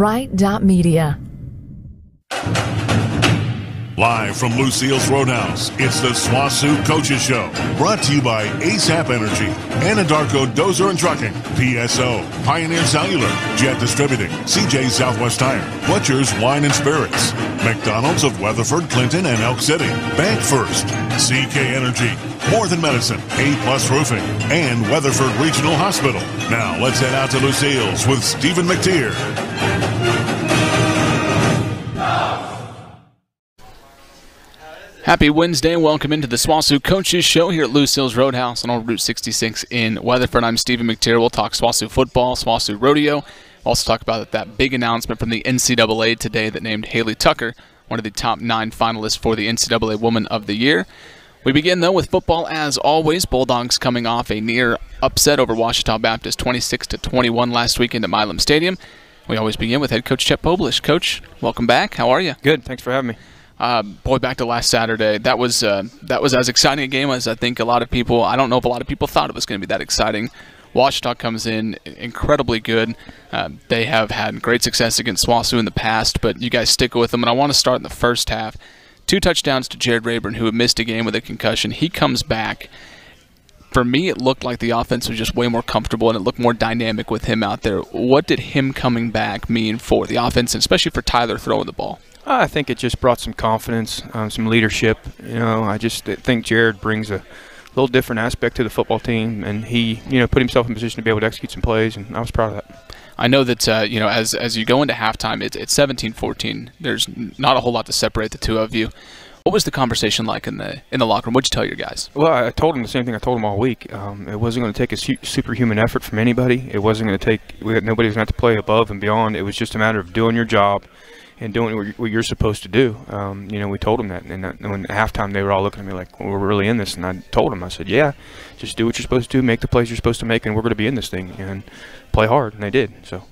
right.media. Live from Lucille's Roadhouse, it's the SWOSU Coaches Show. Brought to you by ASAP Energy, Anadarko Dozer and Trucking, PSO, Pioneer Cellular, Jet Distributing, CJ Southwest Tire, Butcher's Wine and Spirits, McDonald's of Weatherford, Clinton, and Elk City, Bank First, CK Energy, More Than Medicine, A Plus Roofing, and Weatherford Regional Hospital. Now let's head out to Lucille's with Stephen McTear. Happy Wednesday welcome into the SWOSU Coaches Show here at Lucille's Roadhouse on Route 66 in Weatherford. I'm Stephen McTear. We'll talk SWOSU football, SWOSU rodeo. We'll also talk about that big announcement from the NCAA today that named Haley Tucker one of the top nine finalists for the NCAA Woman of the Year. We begin though with football as always. Bulldogs coming off a near upset over Ouachita Baptist 26 to 21 last weekend at Milam Stadium. We always begin with head coach Chet Pobolish. Coach, welcome back. How are you? Good. Thanks for having me. Uh, boy, back to last Saturday. That was uh, that was as exciting a game as I think a lot of people. I don't know if a lot of people thought it was going to be that exciting. Ouachita comes in incredibly good. Uh, they have had great success against SWOSU in the past, but you guys stick with them. And I want to start in the first half. Two touchdowns to Jared Rayburn, who had missed a game with a concussion. He comes back. For me, it looked like the offense was just way more comfortable and it looked more dynamic with him out there. What did him coming back mean for the offense, and especially for Tyler throwing the ball? I think it just brought some confidence, um, some leadership. You know, I just think Jared brings a little different aspect to the football team, and he, you know, put himself in position to be able to execute some plays, and I was proud of that. I know that uh, you know as as you go into halftime, it's it's 17-14. There's not a whole lot to separate the two of you. What was the conversation like in the in the locker room? What'd you tell your guys? Well, I told them the same thing I told them all week. Um, it wasn't going to take a su- superhuman effort from anybody. It wasn't going to take. We, nobody was going to play above and beyond. It was just a matter of doing your job and doing what you're supposed to do. Um, you know, we told them that, and when halftime they were all looking at me like, well, "We're really in this," and I told them, I said, "Yeah, just do what you're supposed to do, make the plays you're supposed to make, and we're going to be in this thing and play hard." And they did. So.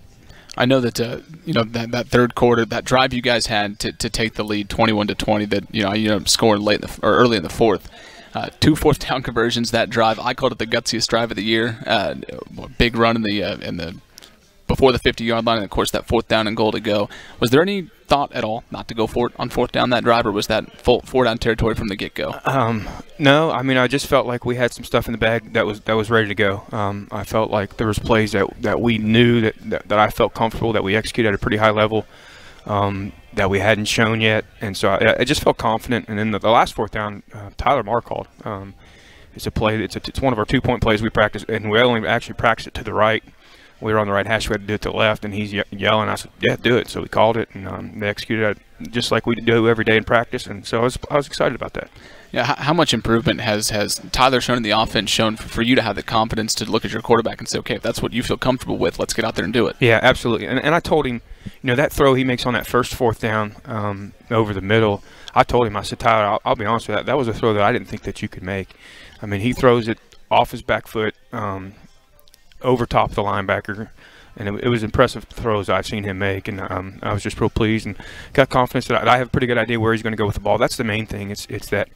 I know that uh, you know that, that third quarter, that drive you guys had to, to take the lead, 21 to 20. That you know you know scoring late the, or early in the fourth. Uh, two fourth down conversions that drive. I called it the gutsiest drive of the year. Uh, big run in the uh, in the before the 50 yard line, and of course that fourth down and goal to go. Was there any thought at all not to go for it on fourth down that drive, or was that full four down territory from the get go? Um, no, I mean I just felt like we had some stuff in the bag that was that was ready to go. Um, I felt like there was plays that that we knew that, that, that I felt comfortable that we executed at a pretty high level. Um, that we hadn't shown yet, and so I, I just felt confident. And then the, the last fourth down, uh, Tyler Marr called. Um, it's a play. It's a, it's one of our two point plays we practice, and we only actually practice it to the right we were on the right hash. We had to do it to the left, and he's yelling. I said, "Yeah, do it." So we called it, and um, they executed it just like we do every day in practice. And so I was, I was excited about that. Yeah, how much improvement has has Tyler shown in the offense shown for you to have the confidence to look at your quarterback and say, "Okay, if that's what you feel comfortable with, let's get out there and do it." Yeah, absolutely. And, and I told him, you know, that throw he makes on that first fourth down um, over the middle. I told him, I said, Tyler, I'll, I'll, be honest with that. That was a throw that I didn't think that you could make. I mean, he throws it off his back foot, um, over top the linebacker and it, it, was impressive throws I've seen him make, and um, I was just real pleased and got confidence that I, I have a pretty good idea where he's going to go with the ball. That's the main thing. It's it's that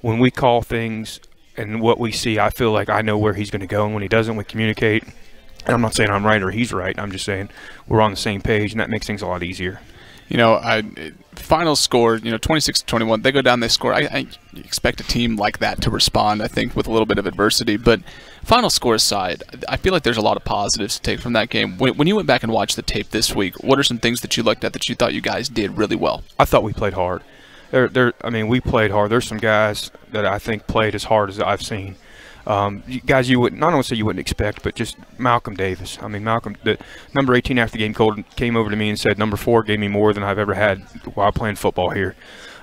when we call things and what we see, I feel like I know where he's going to go, and when he doesn't, we communicate. And I'm not saying I'm right or he's right. I'm just saying we're on the same page, and that makes things a lot easier you know, I, final score, you know, 26 to 21. They go down, they score. I, I, expect a team like that to respond, I think, with a little bit of adversity. But final score aside, I feel like there's a lot of positives to take from that game. When, when you went back and watched the tape this week, what are some things that you looked at that you thought you guys did really well? I thought we played hard. There, there. I mean, we played hard. There's some guys that I think played as hard as I've seen. Um, guys you would not only say you wouldn't expect, but just Malcolm Davis. I mean, Malcolm, the number 18 after the game called, came over to me and said, number four gave me more than I've ever had while playing football here.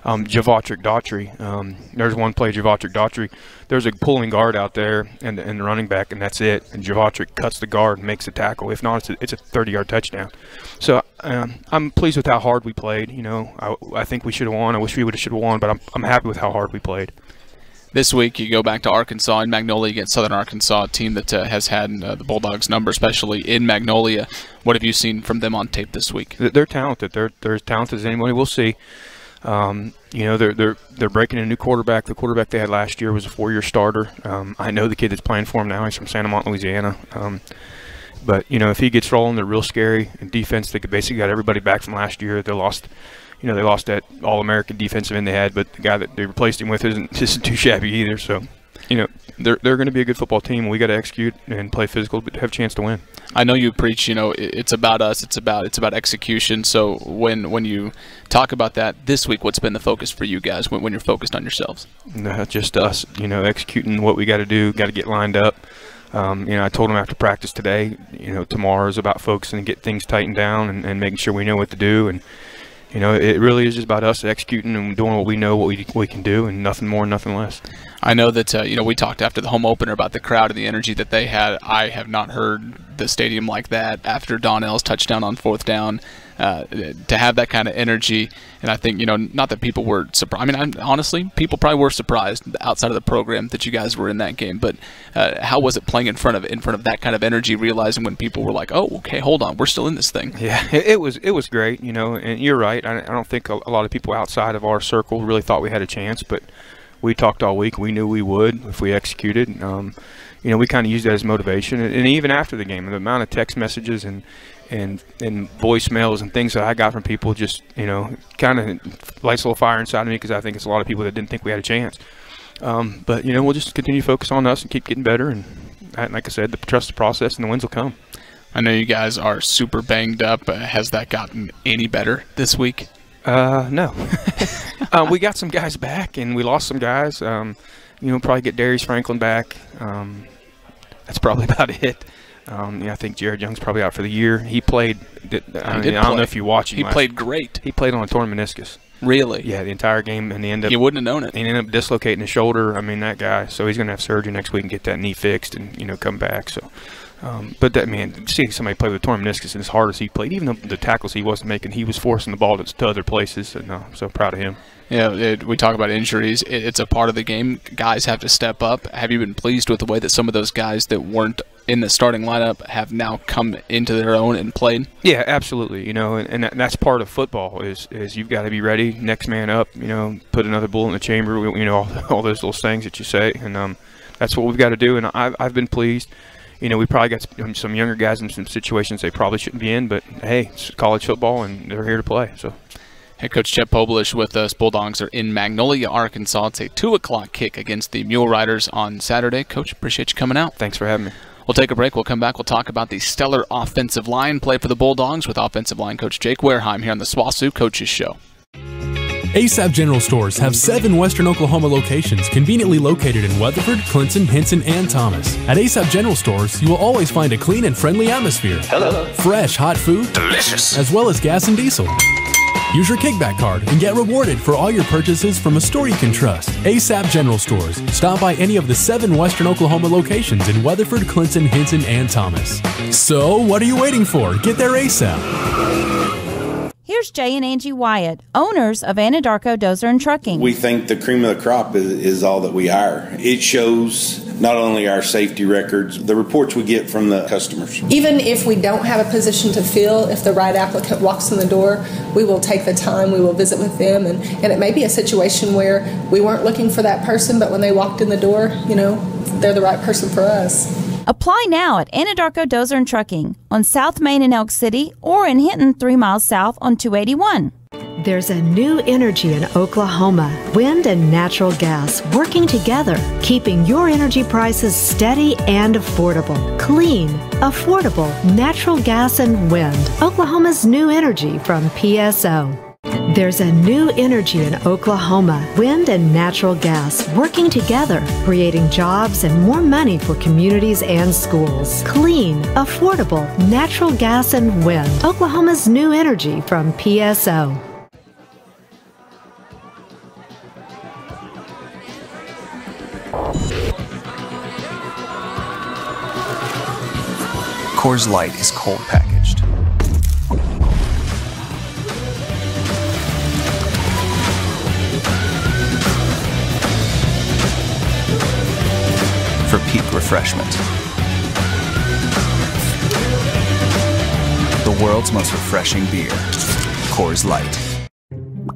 Um, Javotrick Daughtry. Um, there's one play, Javotrick Daughtry. There's a pulling guard out there and, and the running back, and that's it. And Javotrick cuts the guard and makes a tackle. If not, it's a, it's a 30-yard touchdown. So um, I'm pleased with how hard we played. You know, I, I think we should have won. I wish we would have should have won, but I'm, I'm happy with how hard we played. This week, you go back to Arkansas and Magnolia against Southern Arkansas, a team that uh, has had uh, the Bulldogs' number, especially in Magnolia. What have you seen from them on tape this week? They're talented. They're they're as talented as anybody. We'll see. Um, you know, they're they're they're breaking a new quarterback. The quarterback they had last year was a four-year starter. Um, I know the kid that's playing for him now. He's from Santa Monica, Louisiana. Um, But you know, if he gets rolling, they're real scary. In defense, they basically got everybody back from last year. They lost, you know, they lost that All-American defensive end they had, but the guy that they replaced him with isn't isn't too shabby either. So, you know, they're they're going to be a good football team. We got to execute and play physical, but have a chance to win. I know you preach, you know, it's about us. It's about it's about execution. So when when you talk about that this week, what's been the focus for you guys when, when you're focused on yourselves? No, just us. You know, executing what we got to do. Got to get lined up. Um, you know, I told them after practice today. You know, tomorrow is about focusing and get things tightened down and, and making sure we know what to do and you know, it really is just about us executing and doing what we know, what we, we can do, and nothing more, nothing less. I know that uh, you know we talked after the home opener about the crowd and the energy that they had. I have not heard the stadium like that after Donnell's touchdown on fourth down. Uh, to have that kind of energy, and I think you know, not that people were surprised. I mean, I'm, honestly, people probably were surprised outside of the program that you guys were in that game. But uh, how was it playing in front of in front of that kind of energy? Realizing when people were like, "Oh, okay, hold on, we're still in this thing." Yeah, it, it was it was great, you know. And you're right. I, I don't think a, a lot of people outside of our circle really thought we had a chance, but we talked all week. We knew we would if we executed. Um, you know, we kind of used that as motivation, and, and, even after the game, the amount of text messages and and and voicemails and things that I got from people just you know kind of lights a little fire inside of me because I think it's a lot of people that didn't think we had a chance. Um, but you know, we'll just continue to focus on us and keep getting better, and like I said, the trust the process, and the wins will come. I know you guys are super banged up. Uh, has that gotten any better this week? Uh, no. uh, we got some guys back, and we lost some guys. Um, you know, probably get Darius Franklin back. Um, that's probably about it. Um, yeah, I think Jared Young's probably out for the year. He played. I, mean, I don't play. know if you watch him. He played great. He played on a torn meniscus. Really? Yeah, the entire game, and he ended up. You wouldn't have known it. He ended up dislocating his shoulder. I mean, that guy. So he's going to have surgery next week and get that knee fixed, and you know, come back. So um, but that man, seeing somebody play with a torn meniscus and as hard as he played, even the, the tackles he wasn't making, he was forcing the ball to, to other places, and uh, I'm so proud of him. Yeah, it, we talk about injuries. It, it's a part of the game. Guys have to step up. Have you been pleased with the way that some of those guys that weren't in the starting lineup have now come into their own and played? Yeah, absolutely. You know, and, and that's part of football is is you've got to be ready, next man up. You know, put another bullet in the chamber. You know, all, all those little things that you say, and um, that's what we've got to do. And I've I've been pleased you know, we probably got some younger guys in some situations they probably shouldn't be in, but hey, it's college football and they're here to play. So. Head coach Chet Pobolish with us. Bulldogs are in Magnolia, Arkansas. It's a 2 o'clock kick against the Mule Riders on Saturday. Coach, appreciate you coming out. Thanks for having me. We'll take a break. We'll come back. We'll talk about the stellar offensive line play for the Bulldogs with offensive line coach Jake Warehime here on the SWOSU Coaches Show. ASAP General Stores have seven Western Oklahoma locations conveniently located in Weatherford, Clinton, Hinton, and Thomas. At ASAP General Stores, you will always find a clean and friendly atmosphere. Hello. Fresh, hot food. Delicious. As well as gas and diesel. Use your kickback card and get rewarded for all your purchases from a store you can trust. ASAP General Stores. Stop by any of the seven Western Oklahoma locations in Weatherford, Clinton, Hinton, and Thomas. So, what are you waiting for? Get there ASAP. Here's Jay and Angie Wyatt, owners of Anadarko Dozer and Trucking. We think the cream of the crop is, is all that we hire. It shows not only our safety records, the reports we get from the customers. Even if we don't have a position to fill, if the right applicant walks in the door, we will take the time, we will visit with them, and, and it may be a situation where we weren't looking for that person, but when they walked in the door, you know, they're the right person for us. Apply now at Anadarko Dozer and Trucking on South Main in Elk City or in Hinton, three miles south on 281. There's a new energy in Oklahoma wind and natural gas working together, keeping your energy prices steady and affordable. Clean, affordable, natural gas and wind. Oklahoma's new energy from PSO. There's a new energy in Oklahoma wind and natural gas working together, creating jobs and more money for communities and schools. Clean, affordable, natural gas and wind. Oklahoma's new energy from PSO. Coors Light is cold packaged peak refreshment. The world's most refreshing beer, Coors Light.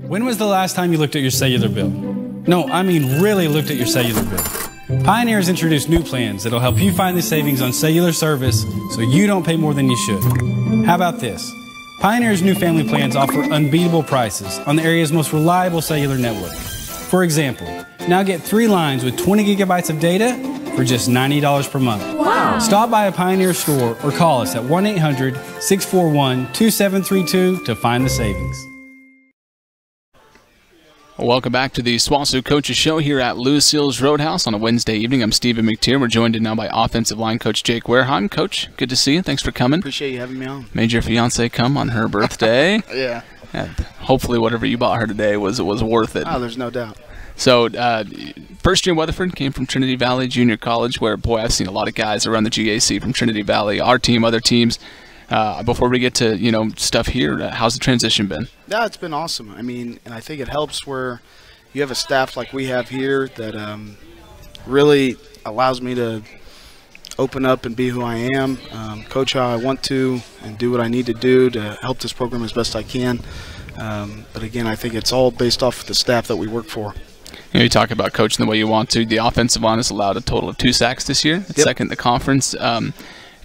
When was the last time you looked at your cellular bill? No, I mean really looked at your cellular bill. Pioneer has introduced new plans that'll help you find the savings on cellular service so you don't pay more than you should. How about this? Pioneer's new family plans offer unbeatable prices on the area's most reliable cellular network. For example, now get three lines with 20 gigabytes of data for just $90 per month. Wow. Stop by a Pioneer store or call us at 1 800 641 2732 to find the savings. Welcome back to the SWOSU Coaches Show here at Lucille's Roadhouse on a Wednesday evening. I'm Stephen McTear. We're joined now by offensive line coach Jake Warehime. Coach, good to see you. Thanks for coming. Appreciate you having me on. Made your fiance come on her birthday. yeah. And hopefully, whatever you bought her today was was worth it. Oh, there's no doubt. So, uh, first year Weatherford came from Trinity Valley Junior College, where boy, I've seen a lot of guys around the GAC from Trinity Valley. Our team, other teams. Uh, before we get to you know stuff here, uh, how's the transition been? Yeah, it's been awesome. I mean, and I think it helps where you have a staff like we have here that um, really allows me to open up and be who I am, um, coach how I want to, and do what I need to do to help this program as best I can. Um, but again, I think it's all based off of the staff that we work for. You, know, you talk about coaching the way you want to. The offensive line has allowed a total of two sacks this year, yep. second in the conference. Um,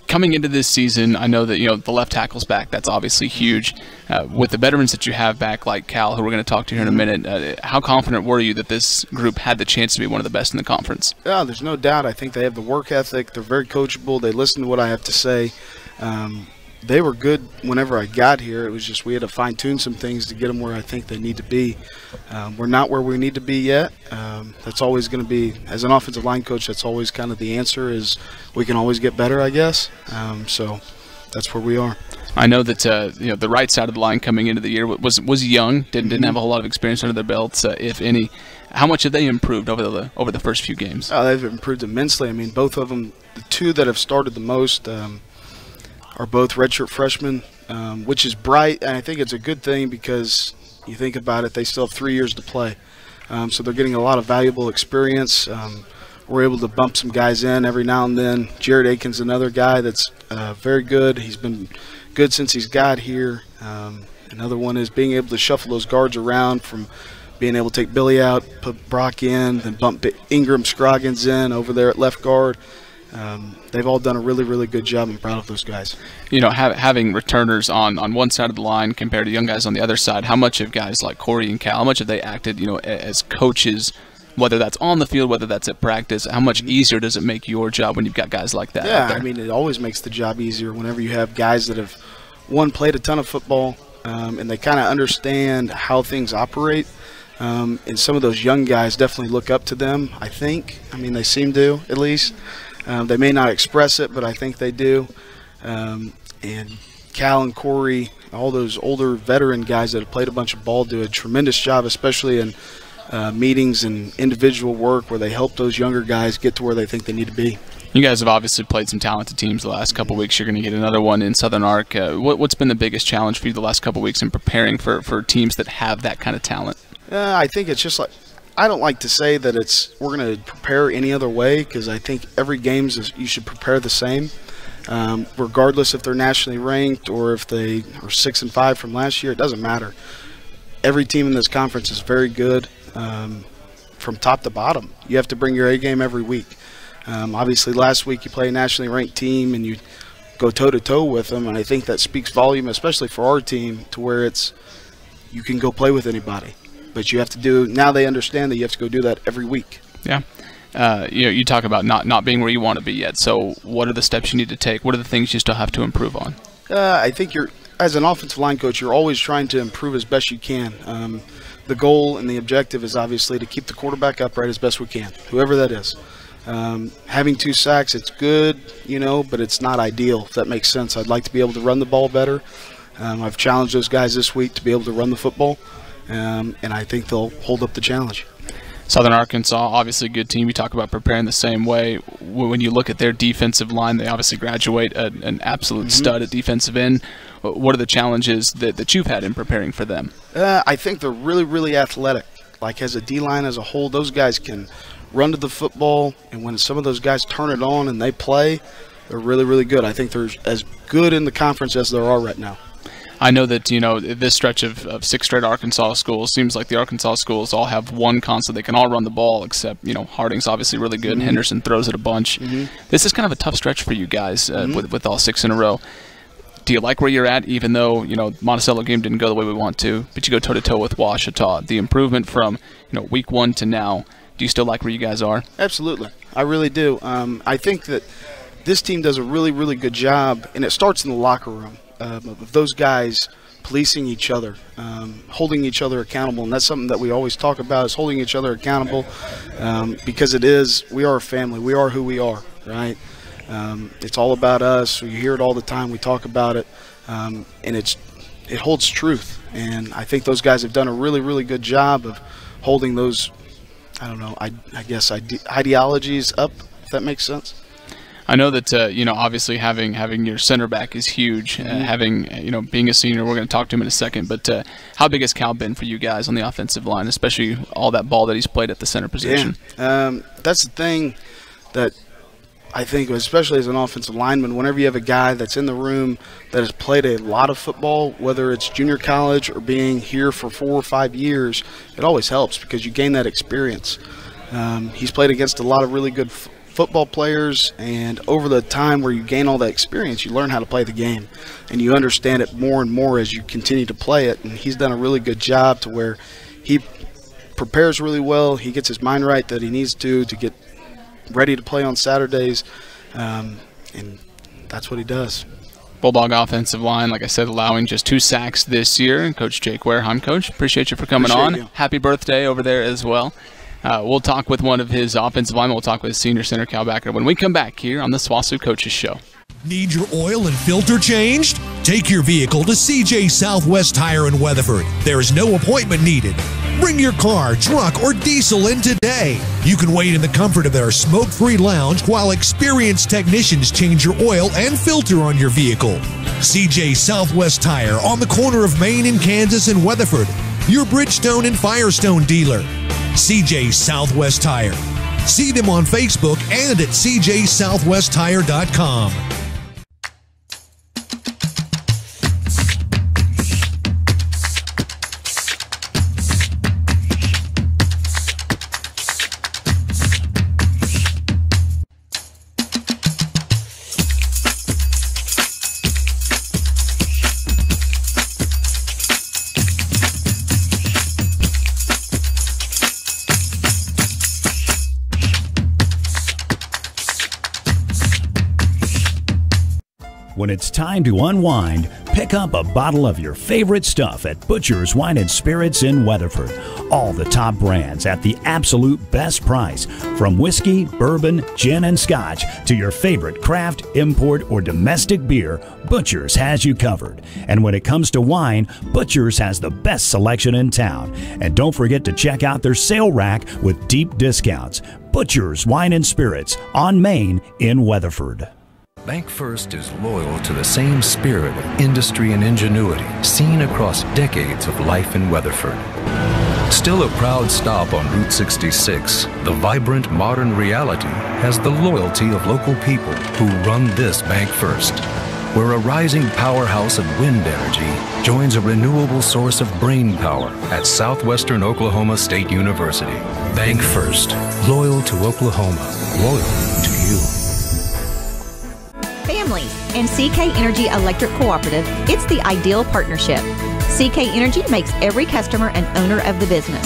coming into this season, I know that you know the left tackle's back. That's obviously huge. Uh, with the veterans that you have back, like Cal, who we're going to talk to here in a minute, uh, how confident were you that this group had the chance to be one of the best in the conference? Yeah, there's no doubt. I think they have the work ethic. They're very coachable. They listen to what I have to say. Um, they were good whenever I got here. It was just we had to fine tune some things to get them where I think they need to be. Um, we're not where we need to be yet. Um, that's always going to be, as an offensive line coach, that's always kind of the answer is we can always get better, I guess. Um, so that's where we are. I know that uh, you know the right side of the line coming into the year was was young, didn't didn't have a whole lot of experience under their belts, uh, if any. How much have they improved over the over the first few games? Oh, they've improved immensely. I mean, both of them, the two that have started the most. Um, are both redshirt freshmen, um, which is bright, and I think it's a good thing because you think about it, they still have three years to play. Um, so they're getting a lot of valuable experience. Um, we're able to bump some guys in every now and then. Jared Aiken's another guy that's uh, very good. He's been good since he's got here. Um, another one is being able to shuffle those guards around from being able to take Billy out, put Brock in, then bump Ingram Scroggins in over there at left guard um, they've all done a really, really good job. I'm proud of those guys. You know, have, having returners on, on one side of the line compared to young guys on the other side, how much of guys like Corey and Cal, how much have they acted, you know, as coaches, whether that's on the field, whether that's at practice, how much easier does it make your job when you've got guys like that? Yeah, I mean, it always makes the job easier whenever you have guys that have, one, played a ton of football, um, and they kind of understand how things operate. Um, and some of those young guys definitely look up to them, I think. I mean, they seem to, at least. Um, they may not express it, but I think they do. Um, and Cal and Corey, all those older veteran guys that have played a bunch of ball, do a tremendous job, especially in uh, meetings and individual work where they help those younger guys get to where they think they need to be. You guys have obviously played some talented teams the last couple weeks. You're going to get another one in Southern Arc. Uh, what, has been the biggest challenge for you the last couple weeks in preparing for, for teams that have that kind of talent? Uh, I think it's just like I don't like to say that it's we're going to prepare any other way because I think every game is you should prepare the same, um, regardless if they're nationally ranked or if they are six and five from last year. It doesn't matter. Every team in this conference is very good um, from top to bottom. You have to bring your A game every week. Um, obviously, last week you play a nationally ranked team and you go toe to toe with them, and I think that speaks volume, especially for our team, to where it's you can go play with anybody but you have to do now. They understand that you have to go do that every week. Yeah. Uh, you know, you talk about not not being where you want to be yet. So, what are the steps you need to take? What are the things you still have to improve on? Uh, I think you're as an offensive line coach, you're always trying to improve as best you can. Um, the goal and the objective is obviously to keep the quarterback upright as best we can, whoever that is. Um, having two sacks, it's good, you know, but it's not ideal. If that makes sense, I'd like to be able to run the ball better. Um, I've challenged those guys this week to be able to run the football um, and I think they'll hold up the challenge. Southern Arkansas, obviously a good team. You talk about preparing the same way. When you look at their defensive line, they obviously graduate a, an absolute mm-hmm. stud at defensive end. What are the challenges that, that you've had in preparing for them? Uh, I think they're really, really athletic. Like as a D line as a whole, those guys can run to the football, and when some of those guys turn it on and they play, they're really, really good. I think they're as good in the conference as there are right now. I know that you know this stretch of, of six straight Arkansas schools seems like the Arkansas schools all have one constant. They can all run the ball, except you know Harding's obviously really good. and Mhm. Henderson throws it a bunch. Mhm. This is kind of a tough stretch for you guys uh, Mhm. with with all six in a row. Do you like where you're at, even though you know Monticello game didn't go the way we want to, but you go toe to toe with Ouachita? The improvement from you know week one to now. Do you still like where you guys are? Absolutely, I really do. Um, I think that this team does a really, really good job, and it starts in the locker room um, of those guys policing each other, um, holding each other accountable, and that's something that we always talk about is holding each other accountable, um, because it is we are a family, we are who we are, right? Um, it's all about us. We hear it all the time. We talk about it, um, and it's it holds truth. And I think those guys have done a really, really good job of holding those. I don't know. I, I guess ide- ideologies up. If that makes sense. I know that uh, you know obviously having having your center back is huge. Uh, Mhm. having you know being a senior, we're going to talk to him in a second. But uh, how big has Cal been for you guys on the offensive line, especially all that ball that he's played at the center position? Yeah. Um, that's the thing that I think, especially as an offensive lineman, whenever you have a guy that's in the room that has played a lot of football, whether it's junior college or being here for four or five years, it always helps because you gain that experience. Um, he's played against a lot of really good football players, and over the time where you gain all that experience, you learn how to play the game, and you understand it more and more as you continue to play it. And he's done a really good job to where he prepares really well. He gets his mind right that he needs to to get ready to play on Saturdays, um, and that's what he does. Bulldog offensive line, like I said, allowing just two sacks this year. And Coach Jake Warehime, Coach, appreciate you for coming Appreciate on. you. Happy birthday over there as well. Uh, we'll talk with one of his offensive linemen. We'll talk with senior center Cal Bakker when we come back here on the SWOSU Coaches Show. Need your oil and filter changed? Take your vehicle to CJ Southwest Tire in Weatherford. There is no appointment needed. Bring your car, truck, or diesel in today. You can wait in the comfort of their smoke free lounge while experienced technicians change your oil and filter on your vehicle. CJ Southwest Tire on the corner of Main and Kansas in Weatherford. Your Bridgestone and Firestone dealer. CJ Southwest Tire. See them on Facebook and at cjsouthwesttire.com. time to unwind, pick up a bottle of your favorite stuff at Butcher's Wine and Spirits in Weatherford. All the top brands at the absolute best price. From whiskey, bourbon, gin, and scotch to your favorite craft, import, or domestic beer, Butcher's has you covered. And when it comes to wine, Butcher's has the best selection in town. And don't forget to check out their sale rack with deep discounts. Butcher's Wine and Spirits on Main in Weatherford. Bank First is loyal to the same spirit of industry and ingenuity seen across decades of life in Weatherford. Still a proud stop on Route 66, the vibrant modern reality has the loyalty of local people who run this Bank First, where a rising powerhouse of wind energy joins a renewable source of brain power at Southwestern Oklahoma State University. Bank First, loyal to Oklahoma, loyal to you. Families and CK Energy Electric Cooperative, it's the ideal partnership. CK Energy makes every customer an owner of the business.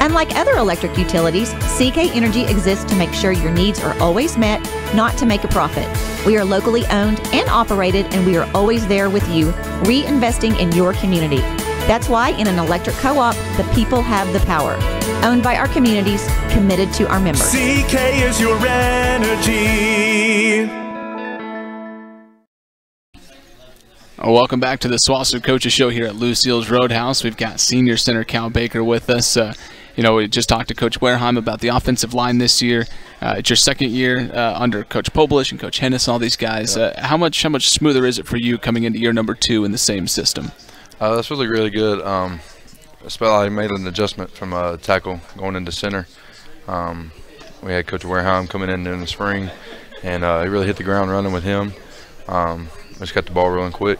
Unlike other electric utilities, CK Energy exists to make sure your needs are always met, not to make a profit. We are locally owned and operated, and we are always there with you, reinvesting in your community. That's why in an electric co op, the people have the power. Owned by our communities, committed to our members. CK is your energy. Uh, Welcome back to the SWOSU Coaches Show here at Lucille's Roadhouse. We've got senior center Cal Bakker with us. Uh, you know, we just talked to Coach Warehime about the offensive line this year. Uh, it's your second year uh, under Coach Pobolish and Coach Hennis, and all these guys. Uh, how much how much smoother is it for you coming into year number two in the same system? Uh, that's really really good. Um, I made an adjustment from uh, tackle going into center. Um, we had Coach Warehime coming in in the spring, and uh, he really hit the ground running with him. Um, just got the ball rolling quick.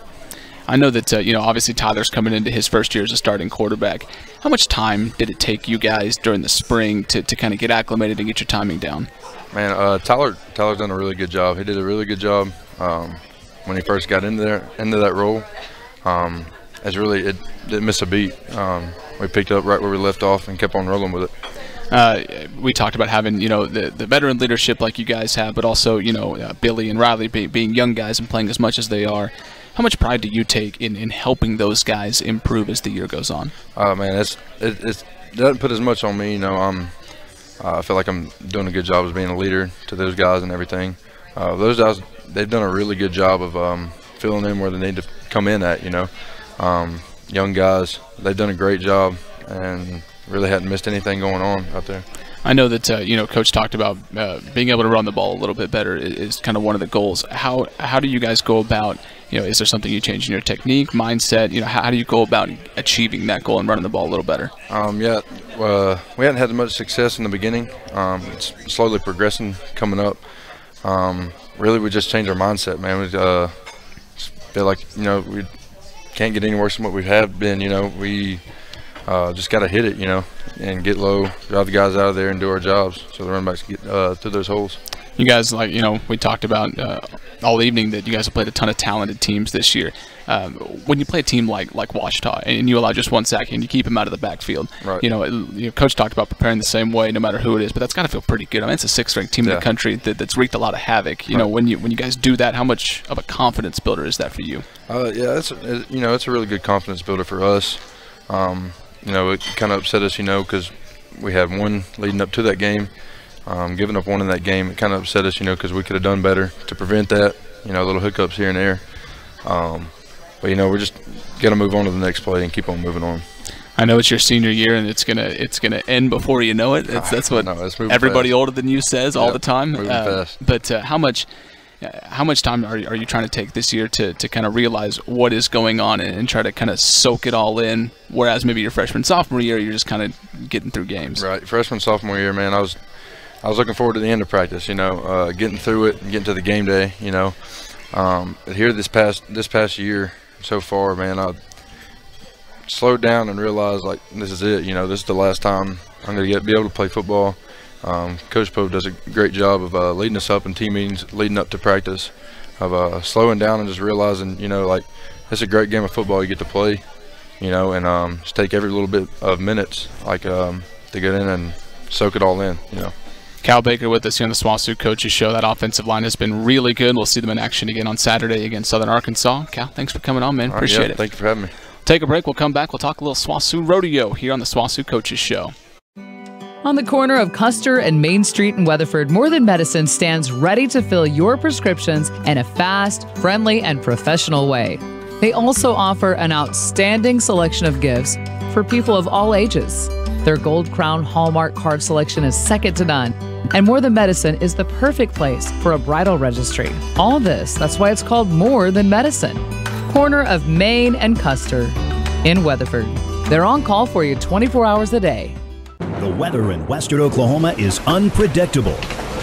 I know that uh, you know obviously Tyler's coming into his first year as a starting quarterback. How much time did it take you guys during the spring to, to kind of get acclimated and get your timing down? Man, uh, Tyler Tyler's done a really good job. He did a really good job um, when he first got into there into that role. Um, it's really it didn't miss a beat. Um, we picked up right where we left off and kept on rolling with it. Uh, we talked about having you know the, the veteran leadership like you guys have, but also you know uh, Billy and Riley be, being young guys and playing as much as they are. How much pride do you take in, in helping those guys improve as the year goes on? Uh, man, it's it, it doesn't put as much on me. You know, uh, I feel like I'm doing a good job as being a leader to those guys and everything. Uh, those guys, they've done a really good job of um, filling in where they need to come in at. You know, um, young guys, they've done a great job and really hadn't missed anything going on out there. I know that uh, you know Coach talked about uh, being able to run the ball a little bit better is, is, kind of one of the goals. How how do you guys go about you know is there something you change in your technique, mindset? You know how, how do you go about achieving that goal and running the ball a little better? Um, yeah, uh, we hadn't had much success in the beginning. Um, it's slowly progressing coming up. Um, really, we just changed our mindset, man. We uh, feel like you know we can't get any worse than what we have been. You know we uh, just got to hit it, you know, and get low, drive the guys out of there, and do our jobs so the running backs get uh, through those holes. You guys, like you know, we talked about uh, all evening that you guys have played a ton of talented teams this year. Um, when you play a team like like Ouachita and you allow just one sack and you keep them out of the backfield, right. you know, it, you know, coach talked about preparing the same way no matter who it is, but that's got to feel pretty good. I mean, it's a sixth-ranked team yeah. in the country that, that's wreaked a lot of havoc. You right. know, when you when you guys do that, how much of a confidence builder is that for you? Uh, yeah, it's you know, it's a really good confidence builder for us. Um, you know, it kind of upset us, you know, because we had one leading up to that game. Um, giving up one in that game, it kind of upset us, you know, because we could have done better to prevent that. You know, little hiccups here and there. Um, but you know, we're just going to move on to the next play and keep on moving on. I know it's your senior year and it's gonna it's gonna end before you know it. It's, that's what no, everybody fast. older than you says yep, all the time. Moving uh, fast. But uh, how much how much time are you, are you trying to take this year to, to kind of realize what is going on and, and try to kind of soak it all in? Whereas maybe your freshman sophomore year, you're just kind of getting through games. Right, freshman sophomore year, man, I was I was looking forward to the end of practice. You know, uh, getting through it and getting to the game day. You know, um, here this past this past year so far, man, I slowed down and realized like this is it. You know, this is the last time I'm gonna get be able to play football. Um, Coach Pope does a great job of uh, leading us up in team meetings, leading up to practice, of uh, slowing down and just realizing, you know, like it's a great game of football you get to play, you know, and um, just take every little bit of minutes, like um, to get in and soak it all in, you know. Cal Bakker with us here on the SWOSU Coaches Show. That offensive line has been really good. We'll see them in action again on Saturday against Southern Arkansas. Cal, thanks for coming on, man. All Appreciate right, yeah, it. Thank you for having me. Take a break. We'll come back. We'll talk a little SWOSU rodeo here on the SWOSU Coaches Show. On the corner of Custer and Main Street in Weatherford, More Than Medicine stands ready to fill your prescriptions in a fast, friendly, and professional way. They also offer an outstanding selection of gifts for people of all ages. Their Gold Crown Hallmark card selection is second to none, and More Than Medicine is the perfect place for a bridal registry. All this, that's why it's called More Than Medicine. Corner of Main and Custer in Weatherford. They're on call for you 24 hours a day. The weather in western Oklahoma is unpredictable.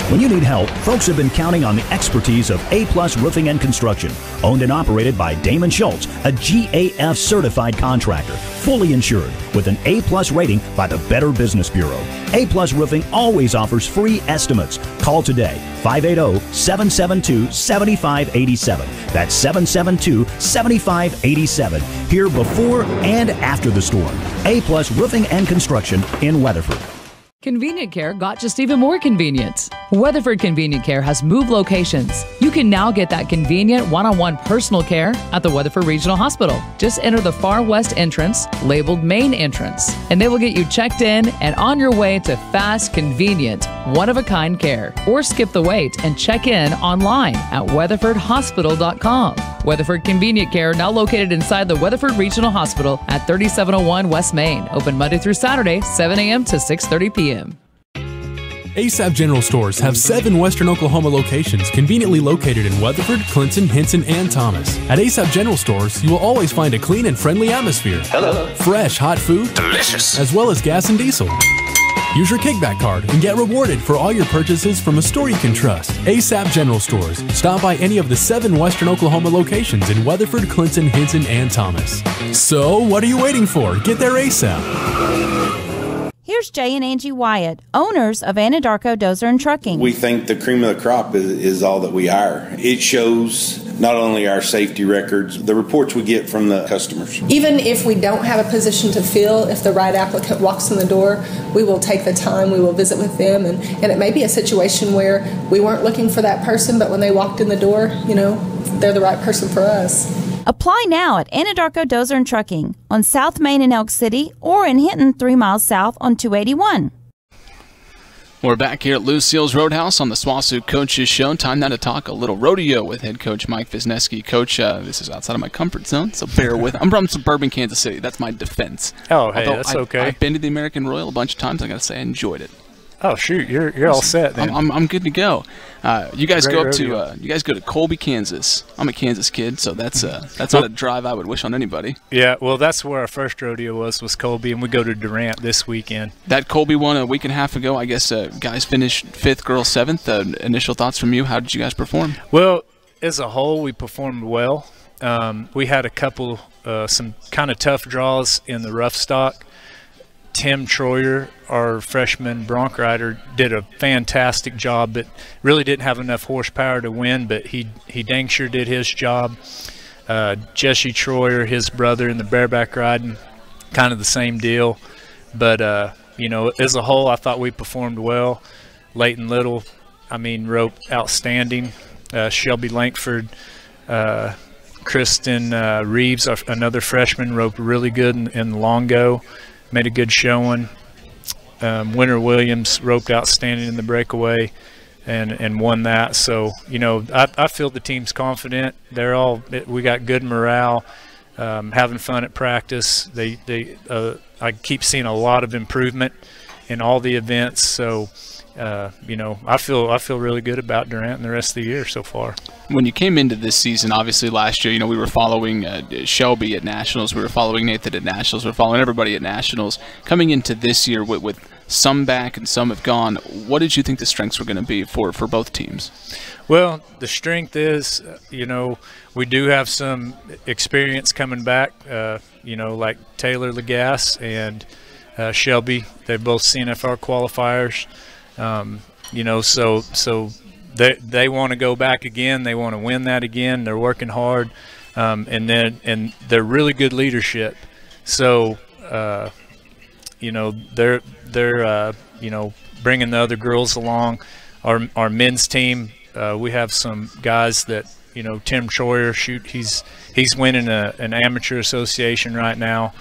When you need help, folks have been counting on the expertise of A Plus Roofing and Construction, owned and operated by Damon Schultz, a GAF certified contractor, fully insured with an A Plus rating by the Better Business Bureau. A Plus Roofing always offers free estimates. Call today 580-772-7587. That's 772-7587. Here before and after the storm. A Plus Roofing and Construction in Weatherford. Convenient Care got just even more convenient. Weatherford Convenient Care has moved locations. You can now get that convenient one on one personal care at the Weatherford Regional Hospital. Just enter the far west entrance, labeled Main Entrance, and they will get you checked in and on your way to fast, convenient, one of a kind care. Or skip the wait and check in online at weatherfordhospital.com. Weatherford Convenient Care, now located inside the Weatherford Regional Hospital at 3701 West Main. Open Monday through Saturday, 7 a.m. to 6.30 p.m. ASAP General Stores have seven Western Oklahoma locations conveniently located in Weatherford, Clinton, Hinton, and Thomas. At ASAP General Stores, you will always find a clean and friendly atmosphere. Hello. Fresh, hot food. Delicious. As well as gas and diesel. Use your kickback card and get rewarded for all your purchases from a store you can trust. ASAP General Stores. Stop by any of the seven Western Oklahoma locations in Weatherford, Clinton, Hinton, and Thomas. So, what are you waiting for? Get there ASAP. Here's Jay and Angie Wyatt, owners of Anadarko Dozer and Trucking. We think the cream of the crop is, is all that we hire. It shows not only our safety records, the reports we get from the customers. Even if we don't have a position to fill, if the right applicant walks in the door, we will take the time, we will visit with them, and, and it may be a situation where we weren't looking for that person, but when they walked in the door, you know, they're the right person for us. Apply now at Anadarko Dozer and Trucking on South Main in Elk City or in Hinton, three miles south on 281. We're back here at Lucille's Roadhouse on the SWOSU Coaches Show. Time now to talk a little rodeo with head coach Mike Visnieski. Coach, uh, this is outside of my comfort zone, so bear with. I'm from suburban Kansas City. That's my defense. Oh, hey, Although that's I, okay. I've been to the American Royal a bunch of times. I got to say, I enjoyed it. Oh shoot, you're you're all set then. I'm, I'm, good to go. Uh, you guys Great go up to uh, you guys go to Colby, Kansas. I'm a Kansas kid, so that's uh, that's not a drive I would wish on anybody. Yeah, well, that's where our first rodeo was was Colby, and we go to Durant this weekend. That Colby one a week and a half ago. I guess uh, guys finished fifth, girls seventh. Uh, initial thoughts from you? How did you guys perform? Well, as a whole, we performed well. Um, we had a couple, uh, some kind of tough draws in the rough stock. Tim Troyer, our freshman bronc rider, did a fantastic job, but really didn't have enough horsepower to win. But he he dang sure did his job. Uh, Jesse Troyer, his brother in the bareback riding, kind of the same deal. But uh, you know, as a whole, I thought we performed well. Layton Little, I mean, rope outstanding. Uh, Shelby Lankford, uh, Kristen uh, Reeves, another freshman, roped really good in, in made a good showing. Um, Winter Williams roped outstanding in the breakaway and, and won that. So, you know, I, I feel the team's confident. They're all, we got good morale, um, having fun at practice. They, they, uh, I keep seeing a lot of improvement in all the events. So, uh, you know, I feel I feel really good about Durant and the rest of the year so far. When you came into this season, obviously last year, you know, we were following uh, Shelby at Nationals, we were following Nathan at Nationals, we were following everybody at Nationals. Coming into this year with, with some back and some have gone, what did you think the strengths were going to be for, for both teams? Well, the strength is, uh, you know, we do have some experience coming back. Uh, you know, like Taylor Lagasse and uh, Shelby. They're both CNFR qualifiers. Um, you know, so so they they want to go back again. They want to win that again. They're working hard, um, and then and they're really good leadership. So uh, you know they're they're uh, you know bringing the other girls along. Our our men's team, uh, we have some guys that you know Tim Troyer shoot. He's he's winning a, an amateur association right now.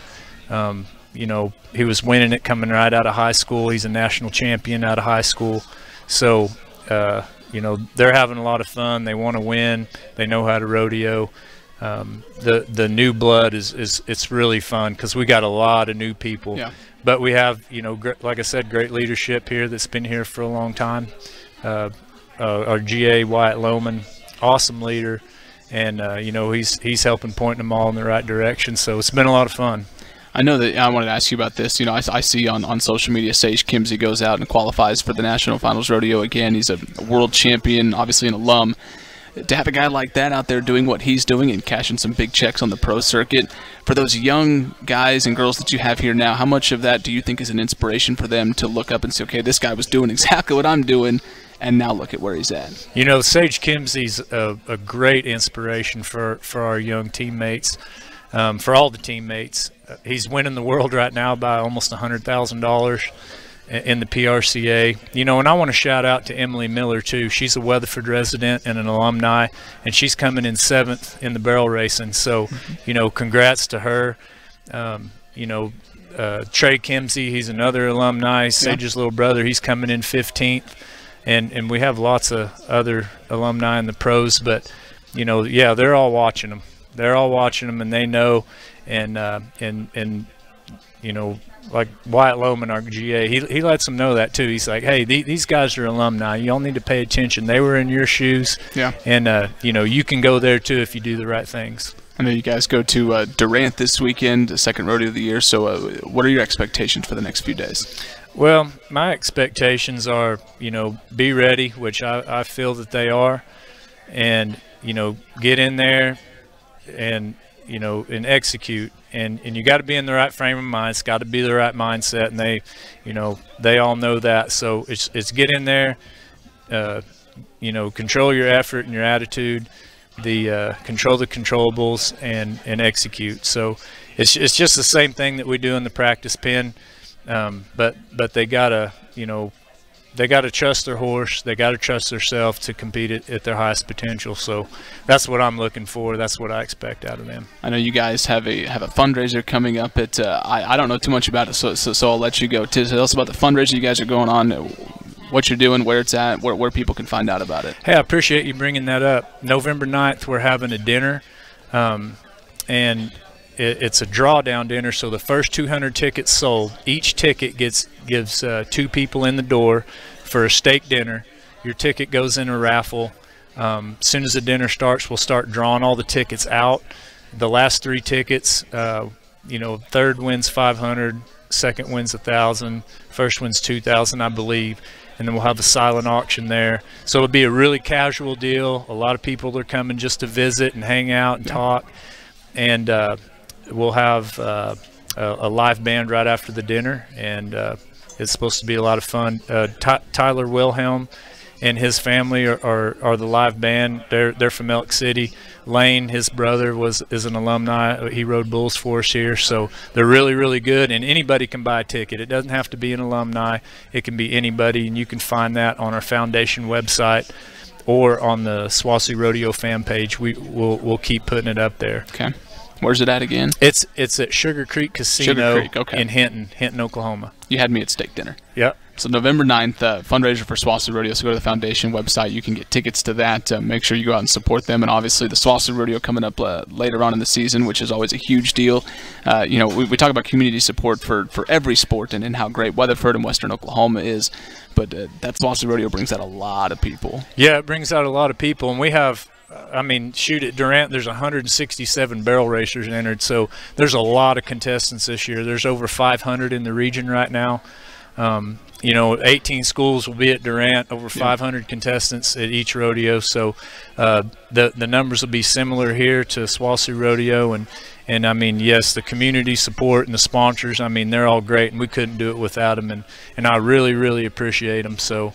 Um, you know he was winning it coming right out of high school. He's a national champion out of high school. So uh, you know they're having a lot of fun. They want to win. They know how to rodeo. Um, the the new blood is, is it's really fun because we got a lot of new people. Yeah. But we have you know like I said, great leadership here that's been here for a long time. Uh, uh, our GA Wyatt Lohman, awesome leader, and uh, you know he's he's helping point them all in the right direction. So it's been a lot of fun. I know that I wanted to ask you about this. You know, I, I see on, on social media, Sage Kimsey goes out and qualifies for the National Finals Rodeo again. He's a world champion, obviously an alum. To have a guy like that out there doing what he's doing and cashing some big checks on the pro circuit, for those young guys and girls that you have here now, how much of that do you think is an inspiration for them to look up and say, okay, this guy was doing exactly what I'm doing, and now look at where he's at? You know, Sage Kimsey's a, a great inspiration for, for our young teammates, um, for all the teammates. Uh, he's winning the world right now by almost $100,000 in the PRCA. You know, and I want to shout out to Emily Miller, too. She's a Weatherford resident and an alumni, and she's coming in seventh in the barrel racing. So, you know, congrats to her. Um, you know, uh, Trey Kimsey, he's another alumni, Sage's little brother. He's coming in 15th and and we have lots of other alumni in the pros but you know yeah they're all watching them they're all watching them and they know and uh, and and you know like Wyatt Lohman our GA he, he lets them know that too he's like hey the, these guys are alumni y'all need to pay attention they were in your shoes Yeah. and uh, you know you can go there too if you do the right things I know you guys go to uh, Durant this weekend, the second rodeo of the year. So, uh, what are your expectations for the next few days? Well, my expectations are, you know, be ready, which I, I feel that they are, and you know, get in there and you know and execute. And and you got to be in the right frame of mind. It's got to be the right mindset, and they, you know, they all know that. So it's it's get in there, uh, you know, control your effort and your attitude, the uh, control the controllables, and and execute. So it's it's just the same thing that we do in the practice pen. Um, but but they gotta you know they got to trust their horse. They got to trust themselves to compete at, at, their highest potential. So that's what I'm looking for. That's what I expect out of them. I know you guys have a have a fundraiser coming up. At uh, I I don't know too much about it, so so, so I'll let you go. Tell us about the fundraiser you guys are going on. What you're doing, where it's at, where, where people can find out about it. Hey, I appreciate you bringing that up. November 9th, we're having a dinner, um, and it, it's a drawdown dinner. So the first 200 tickets sold, each ticket gets gives uh, two people in the door for a steak dinner. Your ticket goes in a raffle. Um, as soon as the dinner starts, we'll start drawing all the tickets out. The last three tickets, uh, you know, third wins 500, second wins a thousand, first wins 2,000, I believe, and then we'll have a silent auction there. So it'll be a really casual deal. A lot of people are coming just to visit and hang out and talk, and uh, we'll have uh, a, a, live band right after the dinner, and uh, it's supposed to be a lot of fun. Uh, Tyler Wilhelm and his family are, are, are, the live band. They're they're from Elk City. Lane, his brother, was is an alumni. He rode bulls for us here, so they're really really good. And anybody can buy a ticket. It doesn't have to be an alumni. It can be anybody, and you can find that on our foundation website or on the SWOSU Rodeo fan page. We will we'll keep putting it up there. Okay. Where's it at again? It's it's at Sugar Creek Casino Sugar Creek, okay. in Hinton, Hinton, Oklahoma. You had me at steak dinner. Yep. So November 9th, uh, fundraiser for SWOSU Rodeo. So go to the foundation website. You can get tickets to that. Uh, make sure you go out and support them. And obviously the SWOSU Rodeo coming up uh, later on in the season, which is always a huge deal. Uh, you know, we, we, talk about community support for, for every sport and, and how great Weatherford and Western Oklahoma is. But uh, that SWOSU Rodeo brings out a lot of people. Yeah, it brings out a lot of people. And we have I mean, shoot at Durant, there's 167 barrel racers entered, so there's a lot of contestants this year. There's over 500 in the region right now. Um, you know, 18 schools will be at Durant, over 500 contestants at each rodeo. So uh, the the numbers will be similar here to SWOSU Rodeo, and and I mean, yes, the community support and the sponsors. I mean, they're all great, and we couldn't do it without them, and and I really really appreciate them. So.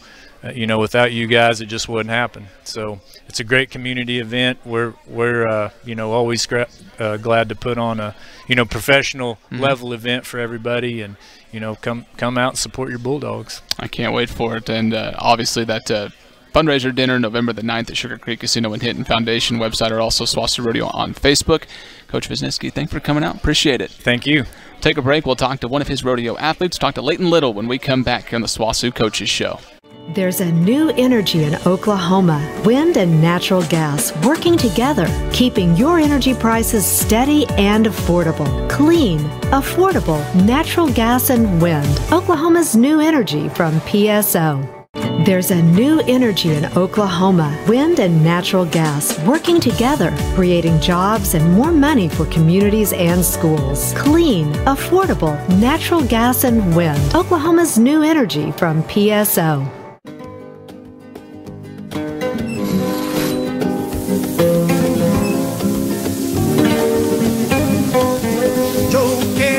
Uh, you know, without you guys, it just wouldn't happen. So it's a great community event. We're we're uh, you know always gra- uh, glad to put on a you know professional mm-hmm. level event for everybody, and you know come come out and support your Bulldogs. I can't wait for it, and uh, obviously that. Uh, fundraiser dinner November the 9th at Sugar Creek Casino and Hinton Foundation website or also SWOSU Rodeo on Facebook. Coach Visnieski, thanks for coming out. Appreciate it. Thank you. Take a break. We'll talk to one of his rodeo athletes. Talk to Layton Little when we come back here on the SWOSU Coaches Show. There's a new energy in Oklahoma wind and natural gas working together, keeping your energy prices steady and affordable. Clean, affordable, natural gas and wind. Oklahoma's new energy from PSO. There's a new energy in Oklahoma wind and natural gas working together, creating jobs and more money for communities and schools. Clean, affordable, natural gas and wind. Oklahoma's new energy from PSO.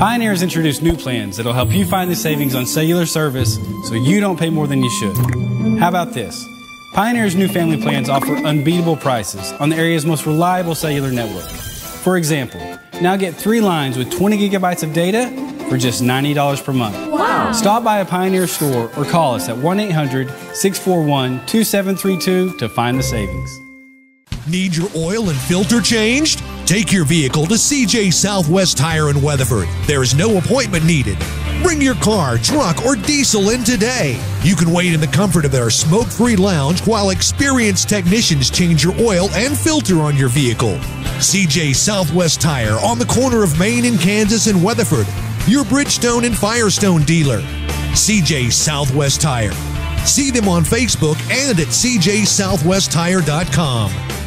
Pioneer has introduced new plans that'll help you find the savings on cellular service so you don't pay more than you should. How about this? Pioneer's new family plans offer unbeatable prices on the area's most reliable cellular network. For example, now get three lines with 20 gigabytes of data for just $90 per month. Wow. Stop by a Pioneer store or call us at 1 800 641 2732 to find the savings. Need your oil and filter changed? Take your vehicle to CJ Southwest Tire in Weatherford. There is no appointment needed. Bring your car, truck, or diesel in today. You can wait in the comfort of their smoke free lounge while experienced technicians change your oil and filter on your vehicle. CJ Southwest Tire on the corner of Main and Kansas in Weatherford, your Bridgestone and Firestone dealer. CJ Southwest Tire. See them on Facebook and at cjsouthwesttire.com.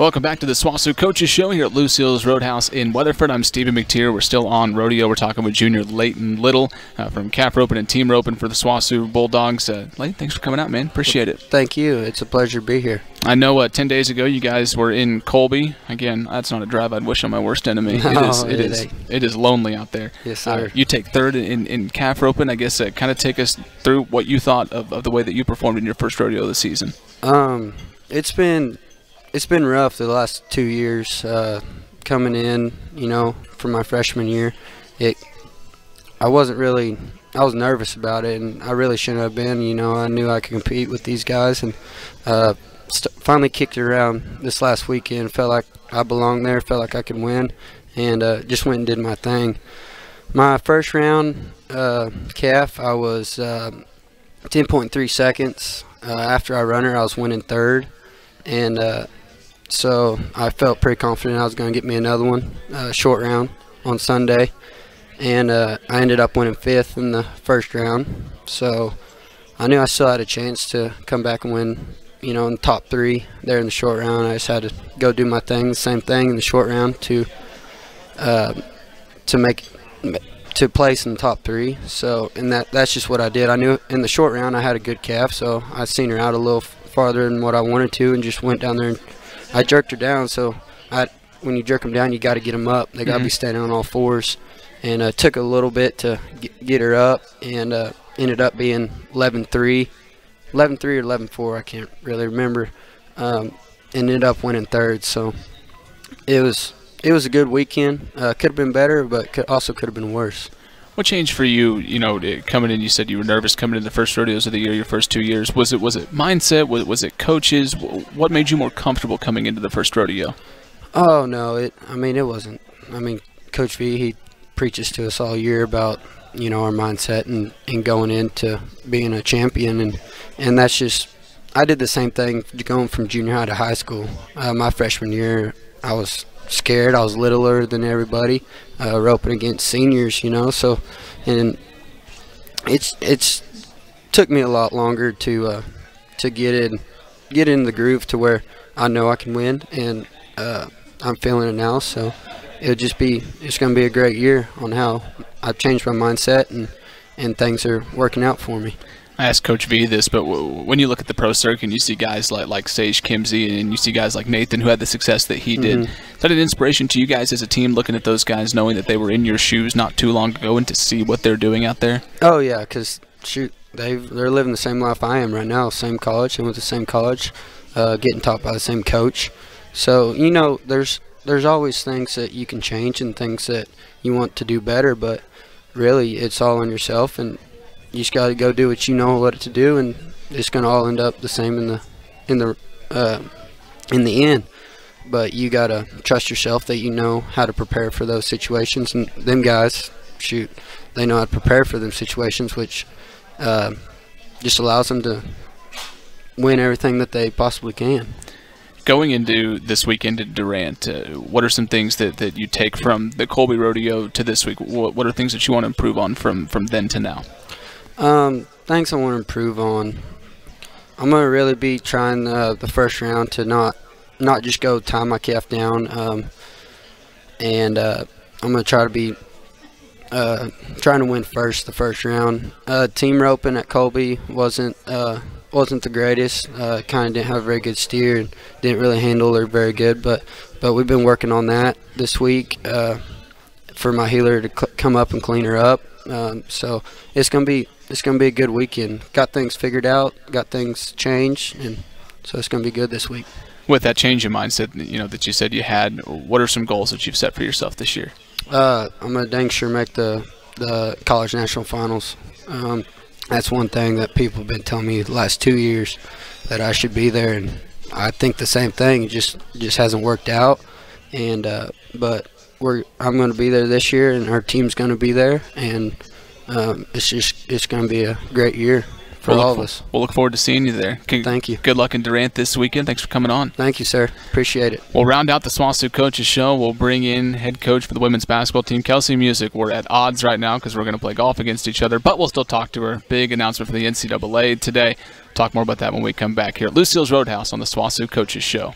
Welcome back to the SWOSU Coaches Show here at Lucille's Roadhouse in Weatherford. I'm Stephen McTear. We're still on rodeo. We're talking with Junior Layton Little uh, from Calf Roping and Team Roping for the SWOSU Bulldogs. Uh, Layton, thanks for coming out, man. Appreciate it. Thank you. It's a pleasure to be here. I know uh, 10 days ago you guys were in Colby. Again, that's not a drive I'd wish on my worst enemy. No, it is, it, it is, it is lonely out there. Yes, Uh, sir. you take third in, in calf roping. I guess uh, kind of take us through what you thought of, of the way that you performed in your first rodeo this season. Um, it's been it's been rough the last two years. Uh, coming in, you know, for my freshman year, it I wasn't really I was nervous about it, and I really shouldn't have been. You know, I knew I could compete with these guys, and uh, finally kicked it around this last weekend. Felt like I belonged there. Felt like I could win, and uh, just went and did my thing. My first round uh, calf, I was uh, 10.3 seconds. Uh, after I run her, I was winning third, and uh, so I felt pretty confident I was going to get me another one, uh, short round on Sunday, and uh, I ended up winning fifth in the first round. So I knew I still had a chance to come back and win, you know, in the top three there in the short round. I just had to go do my thing, the same thing in the short round to uh, to make to place in the top three. So, and that that's just what I did. I knew in the short round I had a good calf, so I seen her out a little farther than what I wanted to, and just went down there and I jerked her down. So, I when you jerk them down, you got to get them up. They got to be Mhm. standing on all fours, and uh, took a little bit to get, get her up, and uh, ended up being 11-3, 11-3 or 11-4. I can't really remember. Um, ended up winning third. So, it was it was a good weekend. Uh, could have been better, but could, also could have been worse. What changed for you? You know, coming in, you said you were nervous coming in the first rodeos of the year, your first two years. Was it was it mindset? Was, was it coaches? What made you more comfortable coming into the first rodeo? Oh no, it. I mean, it wasn't. I mean, Coach V he preaches to us all year about you know our mindset and, and going into being a champion and and that's just. I did the same thing going from junior high to high school. Uh, my freshman year, I was scared. I was littler than everybody, uh, roping against seniors, you know. So, and it's it's took me a lot longer to uh, to get in get in the groove to where I know I can win, and uh, I'm feeling it now. So it'll just be it's going to be a great year on how I've changed my mindset and and things are working out for me. I asked Coach V this, but w- when you look at the pro circuit and you see guys like like Sage Kimzey and you see guys like Nathan who had the success that he did, Mhm. is that an inspiration to you guys as a team looking at those guys, knowing that they were in your shoes not too long ago and to see what they're doing out there? Oh yeah, because shoot, they they're living the same life I am right now. Same college, they went to the same college, uh, getting taught by the same coach. So you know, there's there's always things that you can change and things that you want to do better, but really it's all on yourself, and you just got to go do what you know what to do, and it's gonna all end up the same in the in the uh, in the end. But you gotta trust yourself that you know how to prepare for those situations, and them guys, shoot, they know how to prepare for them situations, which uh, just allows them to win everything that they possibly can. Going into this weekend at Durant, uh, what are some things that, that you take from the Colby Rodeo to this week? What, what are things that you want to improve on from, from then to now? Um, things I want to improve on. I'm gonna really be trying uh, the first round to not not just go tie my calf down, um, and uh, I'm gonna try to be uh, trying to win first the first round. Uh, team roping at Colby wasn't uh, wasn't the greatest. Uh, kind of didn't have a very good steer and didn't really handle her very good. But but we've been working on that this week. Uh, for my heeler to come up and clean her up. Um, so it's gonna be it's gonna be a good weekend. Got things figured out, got things changed, and so it's gonna be good this week. With that change in mindset, you know that you said you had, what are some goals that you've set for yourself this year? Uh, I'm gonna dang sure make the the college national finals. Um, that's one thing that people have been telling me the last two years that I should be there, and I think the same thing. It just just hasn't worked out, and uh, but we're I'm going to be there this year, and our team's going to be there, and um, it's just it's going to be a great year for We'll all of us. We'll look forward to seeing you there. Thank you. Good luck in Durant this weekend. Thanks for coming on. Thank you, sir. Appreciate it. We'll round out the SWOSU Coaches Show. We'll bring in head coach for the women's basketball team, Kelsi Musick. We're at odds right now because we're going to play golf against each other, but we'll still talk to her. Big announcement for the NCAA today. Talk more about that when we come back here at Lucille's Roadhouse on the SWOSU Coaches Show.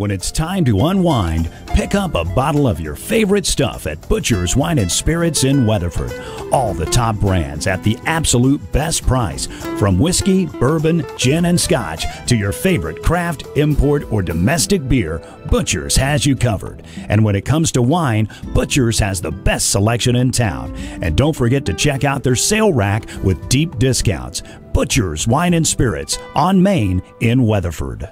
When it's time to unwind, pick up a bottle of your favorite stuff at Butcher's Wine and Spirits in Weatherford. All the top brands at the absolute best price. From whiskey, bourbon, gin, and scotch to your favorite craft, import, or domestic beer, Butcher's has you covered. And when it comes to wine, Butcher's has the best selection in town. And don't forget to check out their sale rack with deep discounts. Butcher's Wine and Spirits on Main in Weatherford.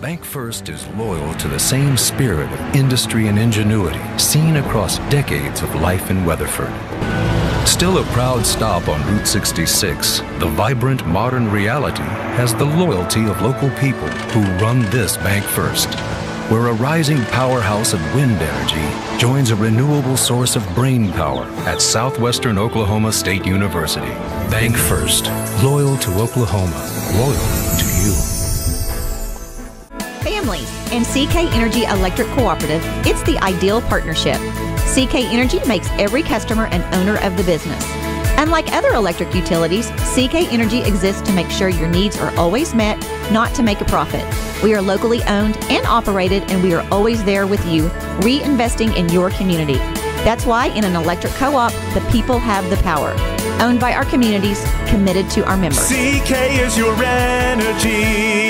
BancFirst is loyal to the same spirit of industry and ingenuity seen across decades of life in Weatherford. Still a proud stop on Route 66, the vibrant modern reality has the loyalty of local people who run this BancFirst, where a rising powerhouse of wind energy joins a renewable source of brain power at Southwestern Oklahoma State University. BancFirst, loyal to Oklahoma, loyal to you. Families and CK Energy Electric Cooperative, it's the ideal partnership. CK Energy makes every customer an owner of the business. Unlike other electric utilities, CK Energy exists to make sure your needs are always met, not to make a profit. We are locally owned and operated, and we are always there with you, reinvesting in your community. That's why in an electric co op, the people have the power. Owned by our communities, committed to our members. CK is your energy.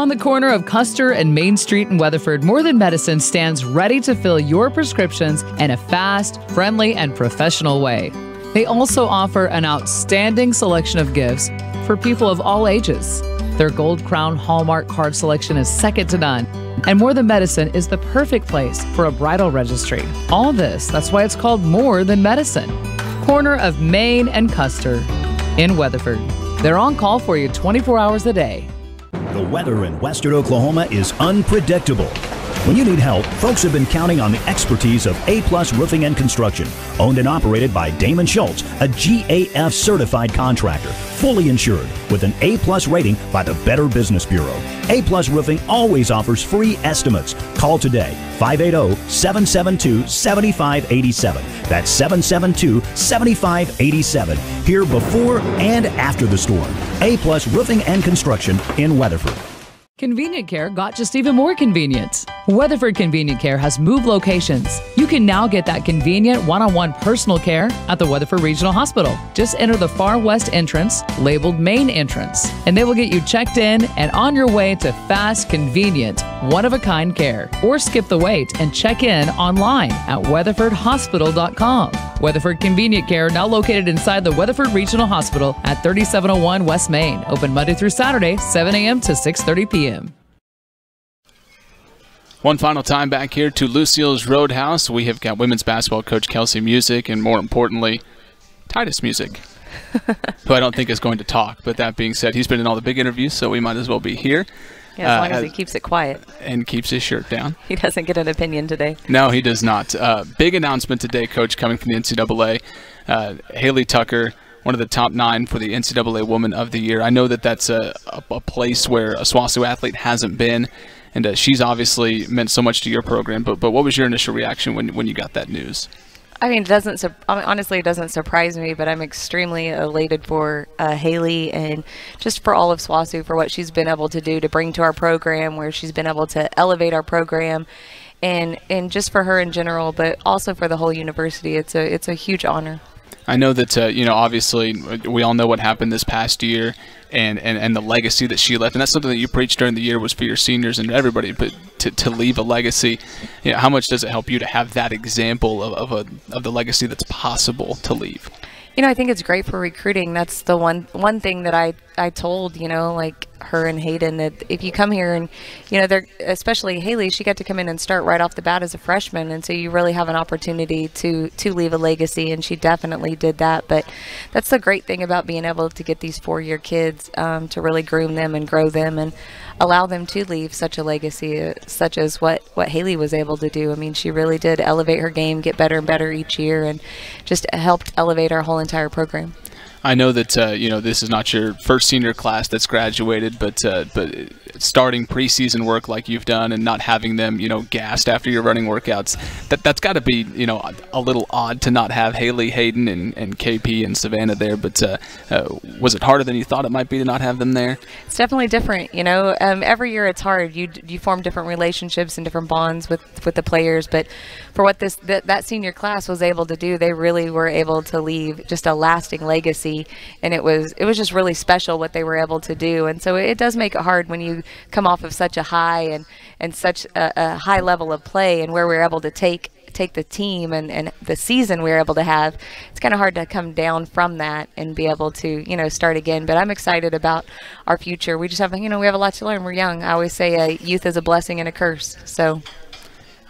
On the corner of Custer and Main Street in Weatherford, More Than Medicine stands ready to fill your prescriptions in a fast, friendly, and professional way. They also offer an outstanding selection of gifts for people of all ages. Their Gold Crown Hallmark card selection is second to none, and More Than Medicine is the perfect place for a bridal registry. All this, that's why it's called More Than Medicine. Corner of Main and Custer in Weatherford. They're on call for you 24 hours a day. The weather in western Oklahoma is unpredictable. When you need help, folks have been counting on the expertise of A Plus Roofing and Construction, owned and operated by Damon Schultz, a GAF certified contractor, fully insured with an A Plus rating by the Better Business Bureau. A Plus Roofing always offers free estimates. Call today 580-772-7587. That's 772-7587. Here before and after the storm. A Plus Roofing and Construction in Weatherford. Convenient Care got just even more convenient. Weatherford Convenient Care has moved locations. You can now get that convenient one on one personal care at the Weatherford Regional Hospital. Just enter the far west entrance, labeled Main Entrance, and they will get you checked in and on your way to fast, convenient, one of a kind care. Or skip the wait and check in online at weatherfordhospital.com. Weatherford Convenient Care, now located inside the Weatherford Regional Hospital at 3701 West Main. Open Monday through Saturday, 7 a.m. to 6.30 p.m. One final time back here to Lucille's Roadhouse. We have got women's basketball coach Kelsi Musick, and more importantly, Titus Musick, who I don't think is going to talk. But that being said, he's been in all the big interviews, so we might as well be here. Yeah, as Uh, long as he keeps it quiet. and keeps his shirt down. He doesn't get an opinion today. No, he does not. Uh, big announcement today, Coach, coming from the NCAA. Uh, Haley Tucker, one of the top nine for the NCAA Woman of the Year. I know that that's a, a, a place where a SWOSU athlete hasn't been, and uh, she's obviously meant so much to your program. But but what was your initial reaction when when you got that news? I mean, it doesn't honestly, it doesn't surprise me, but I'm extremely elated for uh, Haley and just for all of SWOSU for what she's been able to do to bring to our program, where she's been able to elevate our program, and and just for her in general, but also for the whole university. It's a it's a huge honor. I know that uh, you know obviously we all know what happened this past year and, and, and the legacy that she left and that's something that you preached during the year was for your seniors and everybody but to, to leave a legacy. You know, how much does it help you to have that example of, of, a, of the legacy that's possible to leave? You know, I think it's great for recruiting. That's the one one thing that I I told you know like her and Hayden that if you come here and you know they're especially Haley, she got to come in and start right off the bat as a freshman, and so you really have an opportunity to to leave a legacy, and she definitely did that. But that's the great thing about being able to get these four year kids um, to really groom them and grow them and allow them to leave such a legacy, such as what what Haley was able to do. I mean, she really did elevate her game, get better and better each year, and just helped elevate our whole entire program. I know that uh, you know this is not your first senior class that's graduated, but uh, but starting preseason work like you've done and not having them you know gassed after your running workouts that that's got to be you know a little odd to not have Haley Hayden and, and KP and Savannah there. But uh, uh, was it harder than you thought it might be to not have them there? It's definitely different. You know, um, every year it's hard. You you form different relationships and different bonds with with the players, but for what this th- that senior class was able to do, they really were able to leave just a lasting legacy, and it was it was just really special what they were able to do. And so it does make it hard when you come off of such a high and and such a, a high level of play, and where we're able to take take the team and, and the season we are able to have, it's kind of hard to come down from that and be able to, you know, start again. But I'm excited about our future. We just have, you know, we have a lot to learn. We're young. I always say uh, youth is a blessing and a curse. So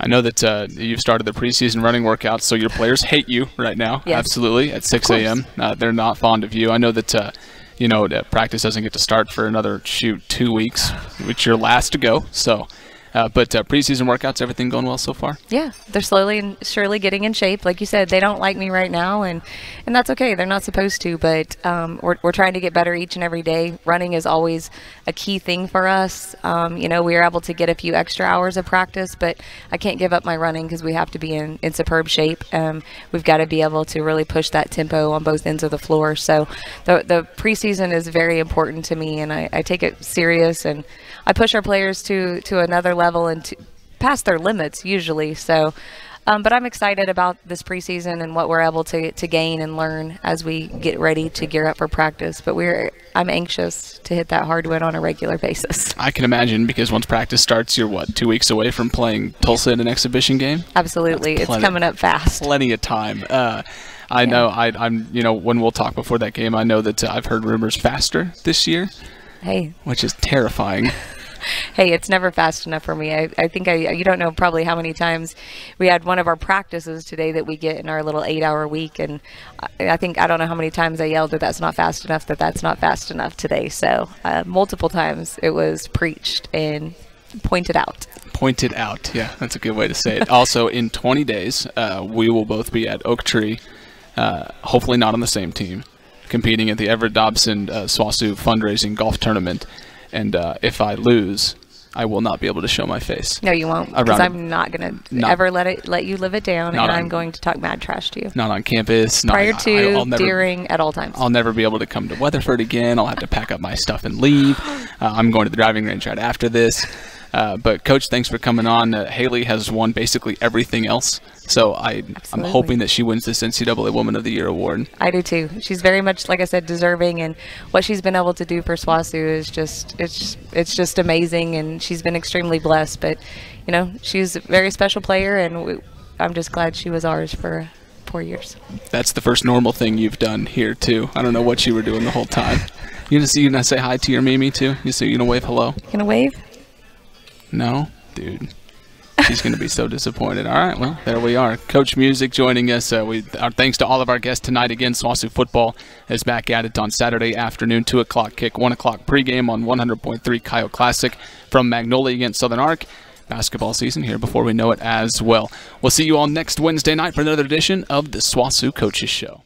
I know that uh, you've started the preseason running workouts, so your players hate you right now. Yes. Absolutely, at 6 a.m. Uh, they're not fond of you. I know that. Uh, you know, practice doesn't get to start for another shoot two weeks, which you're last to go. So uh, but uh, preseason workouts, everything going well so far? Yeah, they're slowly and surely getting in shape. Like you said, they don't like me right now, and and that's okay. They're not supposed to, but um, we're we're trying to get better each and every day. Running is always a key thing for us. Um, you know, we are able to get a few extra hours of practice, but I can't give up my running because we have to be in in superb shape. Um, we've got to be able to really push that tempo on both ends of the floor. So the the preseason is very important to me, and I, I take it serious and I push our players to to another level and to past their limits usually. So, um, but I'm excited about this preseason and what we're able to, to gain and learn as we get ready to gear up for practice. But we're I'm anxious to hit that hardwood on a regular basis. I can imagine because once practice starts, you're what two weeks away from playing Tulsa in an exhibition game. Absolutely, it's coming up fast. Plenty of time. Uh, I yeah. know. I, am You know, when we'll talk before that game, I know that uh, I've heard rumors faster this year. Hey. Which is terrifying. hey, it's never fast enough for me. I, I think I you don't know probably how many times we had one of our practices today that we get in our little eight hour week, and I, I think I don't know how many times I yelled that that's not fast enough, that that's not fast enough today. So uh, multiple times it was preached and pointed out. Pointed out, yeah, that's a good way to say it. also, in 20 days, uh, we will both be at Oak Tree. Uh, hopefully, not on the same team competing at the Everett Dobson uh, SWOSU fundraising golf tournament and uh, if I lose, I will not be able to show my face. No, you won't. Because I'm not going to ever let it let you live it down, and on, I'm going to talk mad trash to you. Not on campus. Not Prior to, I, never, during, at all times. I'll never be able to come to Weatherford again. I'll have to pack up my stuff and leave. Uh, I'm going to the driving range right after this. Uh, but coach, thanks for coming on. Uh, Haley has won basically everything else, so I I'm hoping that she wins this NCAA Woman of the Year award. I do too. She's very much, like I said, deserving, and what she's been able to do for SWOSU is just it's it's just amazing, and she's been extremely blessed. But you know, she's a very special player, and we, I'm just glad she was ours for four years. That's the first normal thing you've done here too. I don't know what you were doing the whole time. You just you gonna say hi to your Mimi too? You say you gonna wave hello? You gonna wave? No, dude. She's going to be so disappointed. All right, well, there we are. Coach Musick joining us. Uh, we our thanks to all of our guests tonight. Again, SWOSU football is back at it on Saturday afternoon, two o'clock kick, one o'clock pregame on 100.3 Coyote Classic from Magnolia against Southern Arc. Basketball season here before we know it as well. We'll see you all next Wednesday night for another edition of the SWOSU Coaches Show.